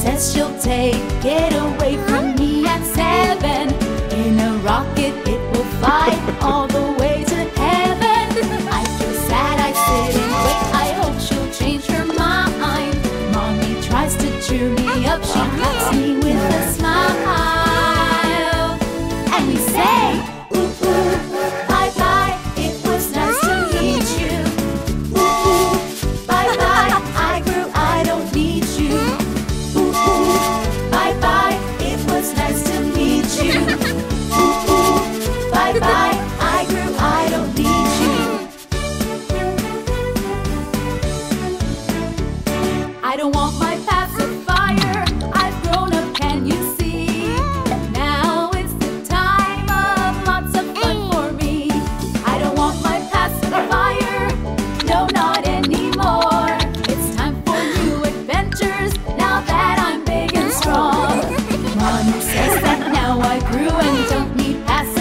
says she'll take it away from me at seven in a rocket. don't want my pacifier. I've grown up, can you see? Now it's the time of lots of fun for me. I don't want my pacifier. No, not anymore. It's time for new adventures now that I'm big and strong. Mommy says that now I grew and don't need past.